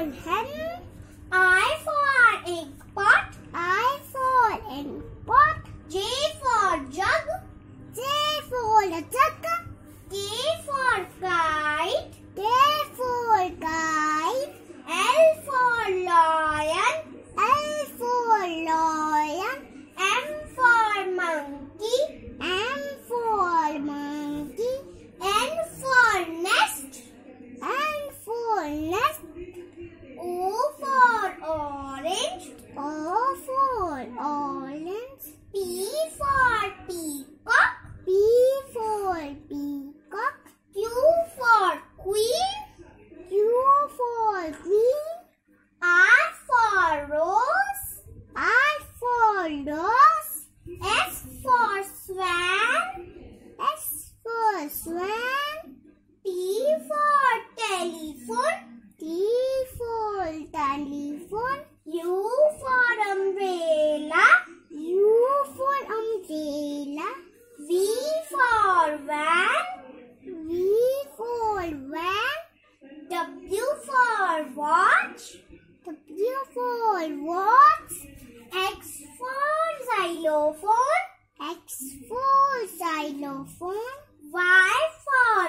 one head. for what? X for xylophone. X for xylophone. Y for